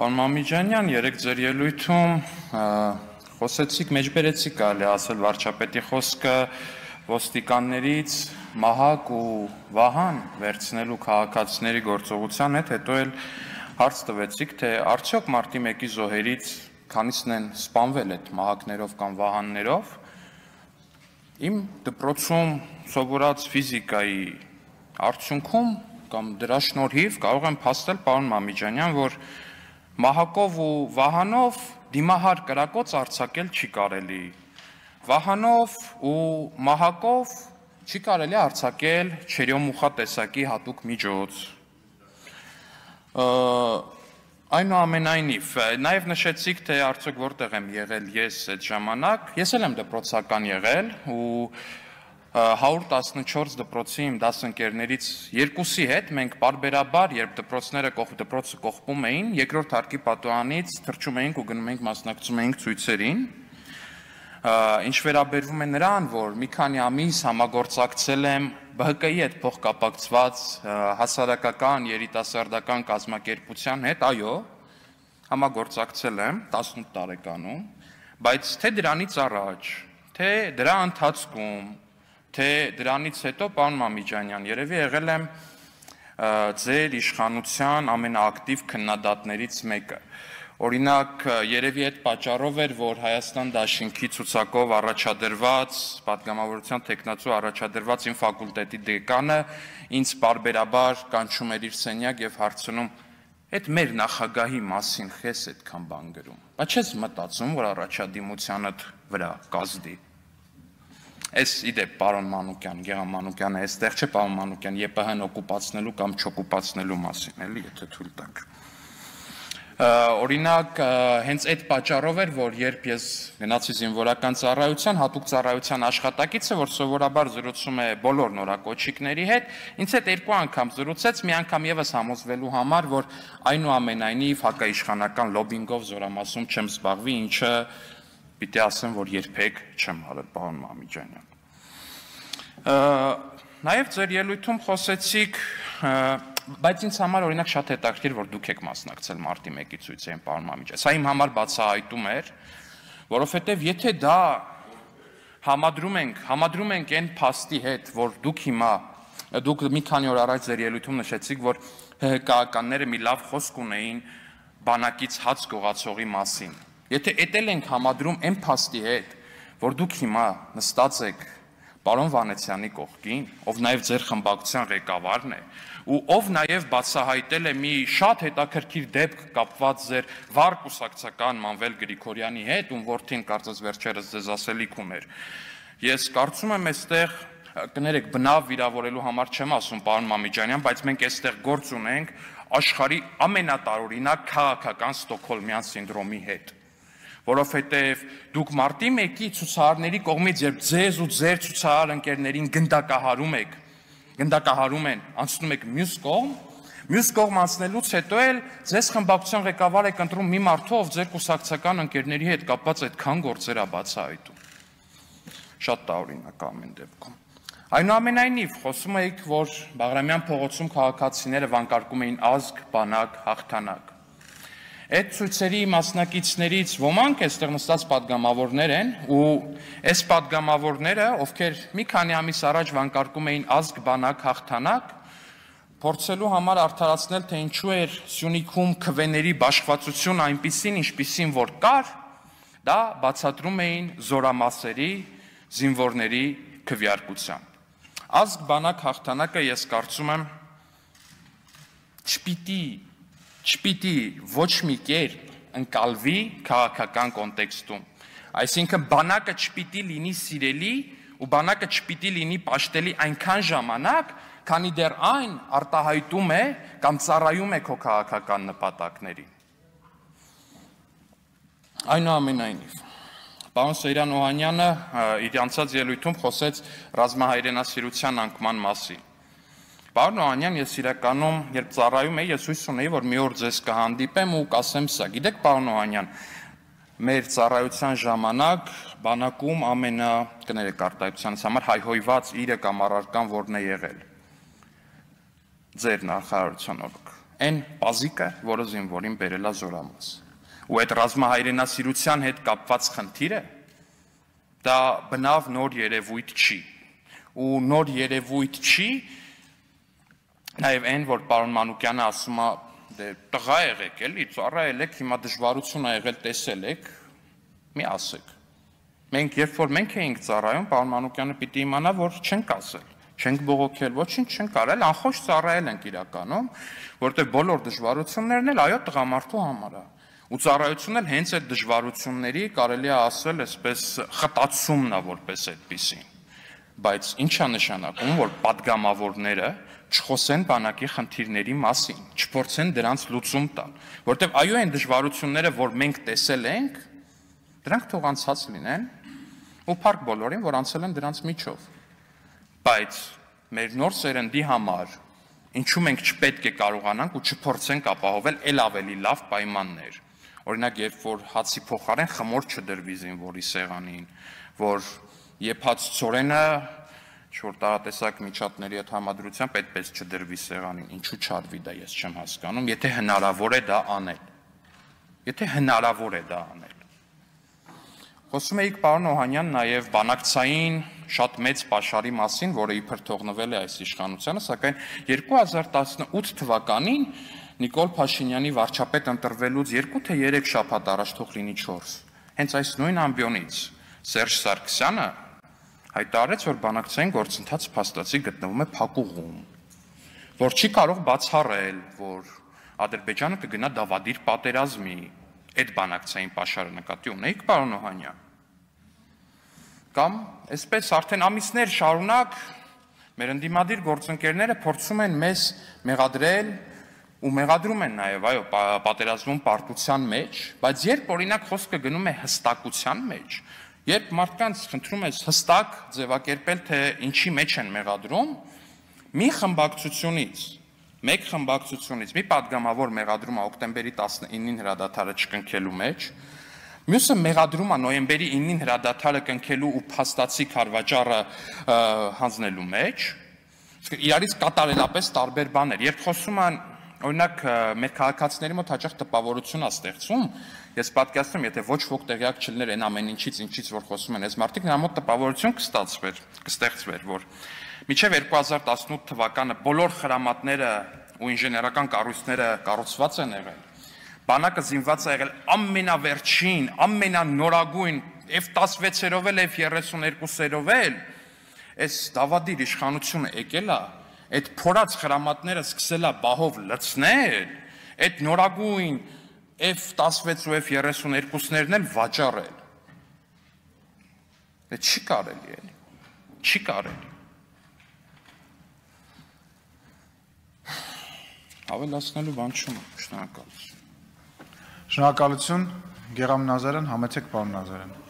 Պարոն Մամիջանյան, երեք ձեր ելույթում խոսեցիք, մեջբերեցիք կարելի ասել վարչապետի խոսքը ոստիկաններից Մահակ ու Վահան վերցնելու քաղաքացիների գործողության հետ, հետո էլ հարց տվեցիք, թե արդյոք մարտի 1-ի զոհերից քանիսն են սպանվել այդ Մահակներով կամ Վահաններով։ Իմ դպրոցում սովորած ֆիզիկայի արդյունքում կամ դրա շնորհիվ կարող եմ փաստել պարոն Մամիջանյան, որ Մահակով ու Վահանով դիմահար կրակոց արձակել չի կարելի։ Վահանով ու Մահակով չի կարելի արձակել չերյոմուխա տեսակի հատուկ միջոց։ Այնուամենայնիվ, նաև նշեցիք, թե արդյոք որտեղ եմ եղել ես այդ ժամանակ։ Ես էլ եմ դպրոցական եղել ու 114 դպրոցի իմ դասընկերներից երկուսի հետ մենք բարբերաբար, երբ դպրոցները կողմ դպրոցը կողպում էին, երկրորդ հարկի պատուհանից թռչում էինք ու գնում էինք մասնակցում էինք ցույցերին։ Ինչ վերաբերվում է նրան, որ մի քանի ամիս համագործակցել եմ ԲՀԿ-ի հետ փոխկապակցված հասարակական երիտասարդական կազմակերպության հետ, այո, համագործակցել եմ 18 տարեկանում, բայց թե դրանից առաջ, թե դրա ընթացքում թե դրանից հետո պարոն Մամիջանյան, երևի եղել եմ ձեր իշխանության ամենաակտիվ քննադատներից մեկը։ Օրինակ, երևի այդ պատճառով էր, որ Հայաստան Դաշինքի ցուցակով առաջադրված պատգամավորության տեխնացու առաջադրված իմ ֆակուլտետի դեկանը ինձ բարբերաբար կանչում էր իր սենյակ եւ հարցնում. «Էդ մեր նախագահի մասին խես այդքան բան գրում»։ Բայց չես մտածում, որ առաջադիմությանդ վրա կազդի Այս իդեպ պարոն Մանուկյան, Գեգամ Մանուկյանը այստեղ չէ, պարոն Մանուկյան, ԵՊՀ-ն օկուպացնելու կամ չօկուպացնելու մասին, էլի, եթե թույլ տաք։ Օրինակ, հենց այդ պատճառով էր, որ երբ ես գնացի զինվորական ծառայության, հատուկ ծառայության աշխատակիցը, որ սովորաբար զրուցում է բոլոր նորակոչիկների հետ, ինձ հետ երկու անգամ զրուցեց, մի անգամ եւս համոզվելու համար, որ այնուամենայնիվ հակաիշխանական լոբինգով զորամասում չեմ զբաղվի, ինչը պիտի ասեմ, որ երբեք չեմ արել, պարոն Մամիջանյան։ Նաև ձեր ելույթում խոսեցիք, բայց ինձ համար օրինակ շատ հետաքրքիր, որ դուք եք մասնակցել մարտի 1-ի ցույցերին, պարոն Մամիջան։ Սա իմ համար բացահայտում էր, որովհետև եթե դա համադրում ենք, համադրում ենք այն փաստի հետ, որ դուք հիմա դուք մի քանի օր առաջ ձեր ելույթում նշեցիք, որ ՀՀԿ-ականները մի լավ խոսք ունեին բանակից հաց գողացողի մասին Եթե էտել ենք համադրում այն փաստի հետ, որ դուք հիմա նստած եք պարոն Վանեցյանի կողքին, ով նաև ձեր խմբակցության ղեկավարն է, ու ով նաև բացահայտել է մի շատ հետաքրքիր դեպք կապված ձեր վառ կուսակցական Մանվել Գրիգորյանի հետ, ում որդին կարծես վերջերս ձեզ ասելիք ուներ։ Ես կարծում եմ, այստեղ կներեք բնավ վիրավորելու համար չեմ ասում պարոն Մամիջանյան, բայց մենք այստեղ գործ ունենք աշխարի ամենատարօրինակ քաղաքական ստոկհոլմյան սինդրոմի հետ որովհետև դուք մարտի 1-ի ցուցարարների կողմից երբ ձեզ ու ձեր ցուցարար ընկերներին գնդակահարում եք, գնդակահարում են, անցնում եք մյուս կողմ, մյուս կողմ անցնելուց հետո էլ ձեզ խմբակցության ղեկավար եք ընտրում մի մարդու, ով ձեր կուսակցական ընկերների հետ կապված այդքան գործեր է բացահայտում։ Շատ տարօրինակ ամեն դեպքում։ Այնուամենայնիվ խոսում եք, որ Բաղրամյան փողոցում քաղաքացիները վանկարկում էին ազգ, բանակ, հաղթանակ։ Այդ ցույցերի մասնակիցներից ոմանք այստեղ նստած падգամավորներ են ու այս падգամավորները, ովքեր մի քանի ամիս առաջ վանկարկում էին ազգ բանակ հաղթանակ, փորձելու համար արդարացնել թե ինչու էր Սյունիքում քվեների բաշխվածություն այնպիսին, ինչպիսին որ կար, դա բացատրում էին զորամասերի զինվորների քվյարկությամբ։ Ազգ բանակ հաղթանակը ես կարծում եմ չպիտի չպիտի ոչ մի կերպ ընկալվի քաղաքական կոնտեքստում։ Այսինքն բանակը չպիտի լինի սիրելի ու բանակը չպիտի լինի աշտելի այնքան ժամանակ, քանի դեռ այն արտահայտում է կամ ծառայում է քո քաղաքական նպատակներին։ Այնուամենայնիվ Պարոն Սեյրան Օհանյանը իր անցած ելույթում խոսեց ռազմահայրենասիրության անկման մասին։ Պարոն Օհանյան, ես իրականում երբ ծառայում էի, ես հույս ունեի, որ մի օր ձեզ կհանդիպեմ ու կասեմ սա։ Գիտեք, պարոն Օհանյան, մեր ծառայության ժամանակ բանակում ամենա կներեք արտահայտությանից համար հայհոյված իրը կամ առարկան որն է եղել։ Ձեր նախարարության օրոք։ այն պազիկը, որը զինվորին բերելա զորամաս։ Ու այդ ռազմահայրենասիրության հետ կապված խնդիրը դա բնավ նոր երևույթ չի։ Ու նոր երևույթ չի նաև այն, որ պարոն Մանուկյանը ասում է, դե տղա եղեք էլի, ծառա ելեք, հիմա դժվարություն ա եղել, տեսել եք, մի ասեք։ Մենք երբ որ մենք էինք ծառայում, պարոն Մանուկյանը պիտի իմանա, որ չենք ասել չենք բողոքել, ոչինչ չենք արել, անխոչ ծառայել ենք իրականում, որտեղ բոլոր դժվարություններն էլ այո տղամարդու համար է։ Ու ծառայությունն էլ հենց այդ դժվարությունների կարելի է ասել այսպես խտացումն է որպես այդպեսին։ Բայց ի՞նչ է նշանակում, որ падգամավորները, չխոսեն բանակի խնդիրների մասին, չփորձեն դրանց լուծում տալ, որտեղ այո այն դժվարությունները, որ մենք տեսել ենք, դրանք թող անցած լինեն ու փառք բոլորին, որ անցել են դրանց միջով։ Բայց մեր նոր սերնդի համար ինչու մենք չպետք է կարողանանք ու չփորձենք ապահովել ել ավելի լավ պայմաններ։ Օրինակ, երբ որ հացի փոխարեն խմոր չդրվի զինվորի սեղանին, որ եփած ծորենը ինչ-որ տարատեսակ միջատների հետ համադրությամբ այդպես չդրվի սեղանին, ինչու չարվի դա ես չեմ հասկանում, եթե հնարավոր է դա անել։ Եթե հնարավոր է դա անել։ Խոսում էիք պարոն Օհանյան նաև բանակցային շատ մեծ pašարի մասին, որը իբր թողնվել է այս իշխանությանը, սակայն 2018 թվականին Նիկոլ Փաշինյանի վարչապետ ընտրվելուց 2 թե 3 շաբաթ առաջ թող լինի 4։ Հենց այս նույն ամբիոնից Սերժ Սարգսյանը հայտարարեց, որ բանակցային գործընթաց փաստացի գտնվում է փակուղում, որ չի կարող բացառել, որ Ադրբեջանը կգնա դավադիր պատերազմի այդ բանակցային pašարը նկատի ունեիք, պարոն Օհանյան։ Կամ այսպես արդեն ամիսներ շարունակ մեր ընդդիմադիր գործընկերները փորձում են մեզ մեղադրել ու մեղադրում են նաև, այո, պատերազմում պարտության մեջ, բայց երբ օրինակ խոսքը գնում է հստակության մեջ, Երբ մարդկանց խնդրում ես հստակ ձևակերպել, թե ինչի մեջ են մեղադրում, մի խմբակցությունից, մեկ խմբակցությունից, մի падգամավոր մեղադրում է օկտեմբերի 19-ին հրադադարը չկնքելու մեջ, մյուսը մեղադրում է նոյեմբերի 9-ին հրադադարը կնքելու ու փաստացի քարվաճառը հանձնելու մեջ, իրարից կատարելապես տարբեր բաներ։ Երբ խոսում են օրինակ մեր քաղաքացիների մոտ հաճախ տպավորություն է ստեղծում, Ես պատկերացնում, եթե ոչ ոք տեղյակ չլիներ այն ամեն ինչից, ինչից որ խոսում են այս մարդիկ, նրա մոտ տպավորություն կստացվեր, կստեղծվեր, որ միջև 2018 թվականը բոլոր խրամատները ու ինժեներական կառույցները կառուցված են եղել։ Բանակը զինված է եղել ամենավերջին, ամենանորագույն F16-երով էլ F32-երով էլ այս դավադիր իշխանությունը եկել է, այդ փորած խրամատները սկսել է բահով լցնել, այդ նորագույն F16 ու F32-ներն էլ վաճառել։ Դա չի կարելի էլի։ Չի կարելի։ Ավելացնելու բան չունեմ, շնորհակալություն։ Շնորհակալություն, Գերամ Նազարյան, համեցեք պարոն Նազարյան։